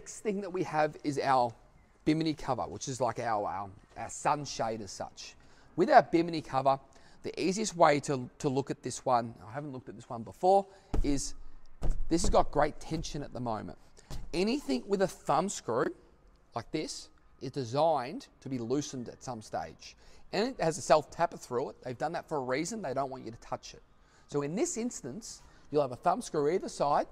next thing that we have is our Bimini cover, which is like our, our, our sunshade as such. With our Bimini cover, the easiest way to, to look at this one, I haven't looked at this one before, is this has got great tension at the moment. Anything with a thumb screw, like this, is designed to be loosened at some stage. And it has a self-tapper through it. They've done that for a reason. They don't want you to touch it. So in this instance, you'll have a thumb screw either side.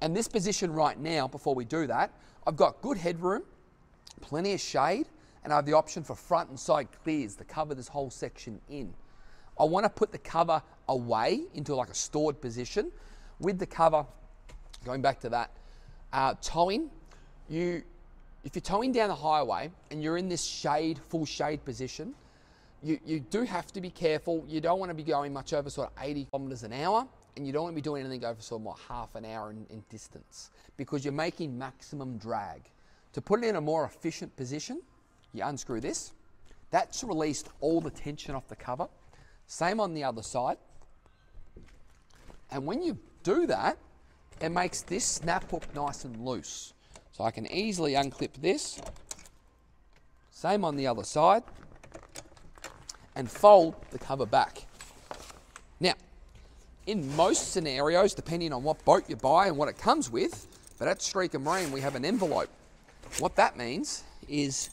And this position right now, before we do that, I've got good headroom, plenty of shade, and I have the option for front and side clears to cover this whole section in. I want to put the cover away into like a stored position with the cover, going back to that, uh, towing, you, if you're towing down the highway and you're in this shade, full shade position, you, you do have to be careful. You don't want to be going much over sort of 80 kilometers an hour and you don't want to be doing anything over sort of half an hour in, in distance because you're making maximum drag. To put it in a more efficient position, you unscrew this. That's released all the tension off the cover. Same on the other side. And when you do that, it makes this snap hook nice and loose. So I can easily unclip this. Same on the other side. And fold the cover back. Now, in most scenarios, depending on what boat you buy and what it comes with, but at Streaker Marine we have an envelope. What that means is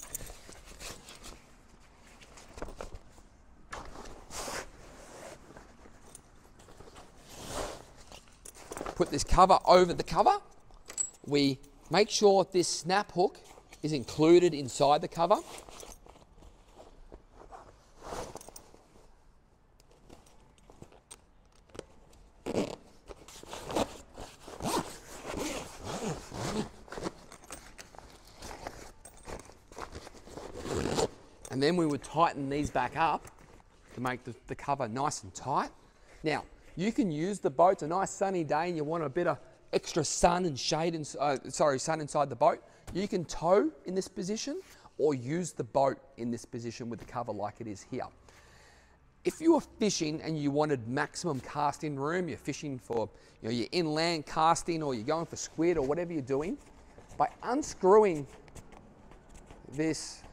put this cover over the cover. We make sure this snap hook is included inside the cover. And then we would tighten these back up to make the, the cover nice and tight. Now, you can use the boat. It's a nice sunny day and you want a bit of extra sun and shade, and, uh, sorry, sun inside the boat. You can tow in this position or use the boat in this position with the cover like it is here. If you were fishing and you wanted maximum casting room, you're fishing for you know, your inland casting or you're going for squid or whatever you're doing, by unscrewing this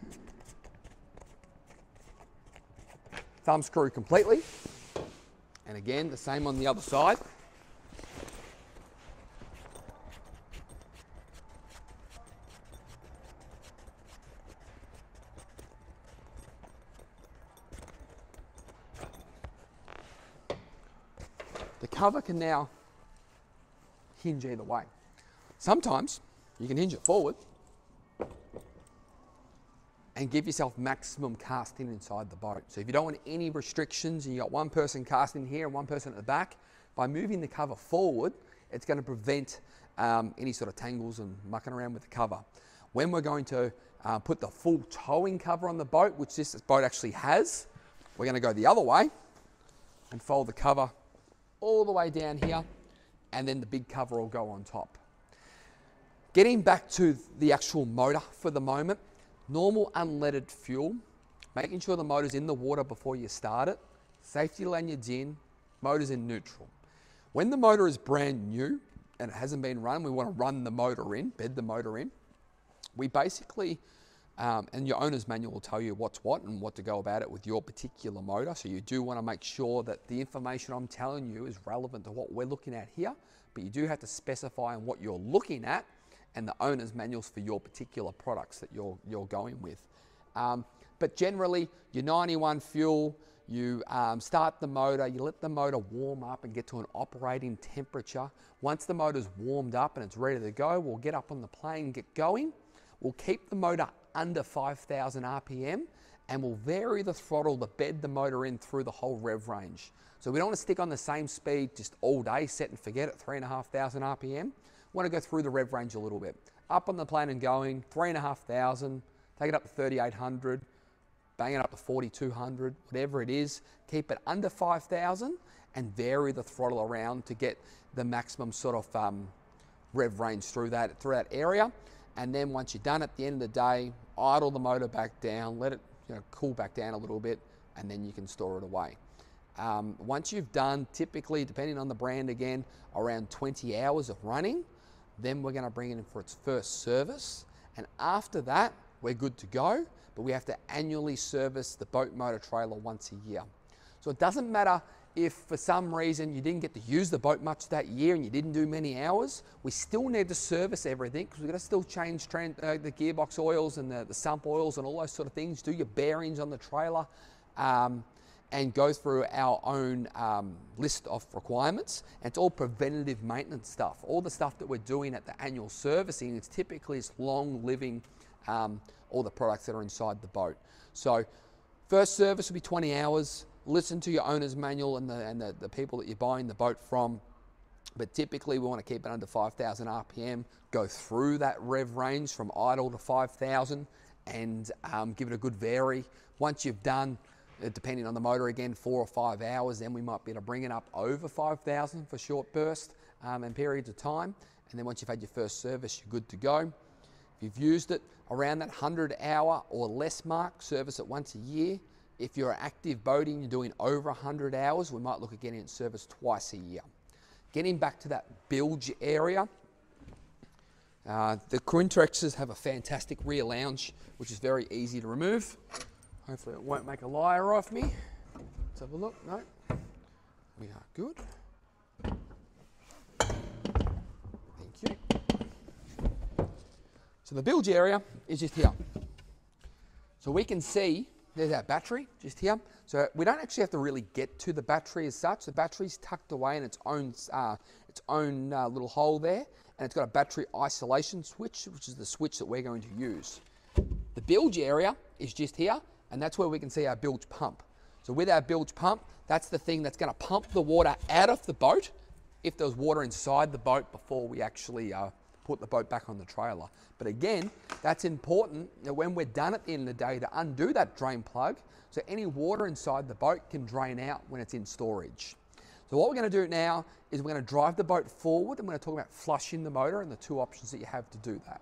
thumb screw completely, and again, the same on the other side. The cover can now hinge either way. Sometimes you can hinge it forward and give yourself maximum casting inside the boat. So if you don't want any restrictions and you got one person casting here and one person at the back, by moving the cover forward, it's going to prevent um, any sort of tangles and mucking around with the cover. When we're going to uh, put the full towing cover on the boat, which this boat actually has, we're going to go the other way and fold the cover all the way down here and then the big cover will go on top. Getting back to the actual motor for the moment, normal unleaded fuel, making sure the motor's in the water before you start it, safety lanyards in, motor's in neutral. When the motor is brand new and it hasn't been run, we want to run the motor in, bed the motor in. We basically, um, and your owner's manual will tell you what's what and what to go about it with your particular motor. So you do want to make sure that the information I'm telling you is relevant to what we're looking at here, but you do have to specify on what you're looking at and the owner's manuals for your particular products that you're, you're going with. Um, but generally, your 91 fuel, you um, start the motor, you let the motor warm up and get to an operating temperature. Once the motor's warmed up and it's ready to go, we'll get up on the plane get going. We'll keep the motor under 5,000 RPM and we'll vary the throttle to bed the motor in through the whole rev range. So we don't want to stick on the same speed just all day, set and forget at 3,500 RPM want to go through the rev range a little bit. Up on the plane and going, 3,500, take it up to 3,800, bang it up to 4,200, whatever it is. Keep it under 5,000 and vary the throttle around to get the maximum sort of um, rev range through that, through that area. And then once you're done at the end of the day, idle the motor back down, let it you know, cool back down a little bit, and then you can store it away. Um, once you've done, typically, depending on the brand again, around 20 hours of running, Then we're going to bring it in for its first service. And after that, we're good to go. But we have to annually service the boat motor trailer once a year. So it doesn't matter if for some reason you didn't get to use the boat much that year and you didn't do many hours, we still need to service everything because we've got to still change uh, the gearbox oils and the, the, sump oils and all those sort of things, do your bearings on the trailer, um, and go through our own um, list of requirements. And it's all preventative maintenance stuff. All the stuff that we're doing at the annual servicing is typically it's long living, um, all the products that are inside the boat. So first service will be 20 hours listen to your owner's manual and the, and the, the people that you're buying the boat from. But typically, we want to keep it under 5,000 RPM, go through that rev range from idle to 5,000 and um, give it a good vary. Once you've done, depending on the motor again, four or five hours, then we might be able to bring it up over 5,000 for short bursts um, and periods of time. And then once you've had your first service, you're good to go. If you've used it around that 100 hour or less mark, service it once a year. If you're active boating, you're doing over 100 hours, we might look at getting it serviced twice a year. Getting back to that bilge area, uh, the Quintrexes have a fantastic rear lounge, which is very easy to remove. Hopefully it won't make a liar of me. Let's have a look. No, we are good. Thank you. So the bilge area is just here. So we can see there's our battery just here. So we don't actually have to really get to the battery as such. The battery's tucked away in its own, uh, its own uh, little hole there. And it's got a battery isolation switch, which is the switch that we're going to use. The bilge area is just here, and that's where we can see our bilge pump. So with our bilge pump, that's the thing that's going to pump the water out of the boat if there's water inside the boat before we actually uh, put the boat back on the trailer. But again, that's important that when we're done at the end of the day to undo that drain plug so any water inside the boat can drain out when it's in storage. So what we're going to do now is we're going to drive the boat forward and we're going to talk about flushing the motor and the two options that you have to do that.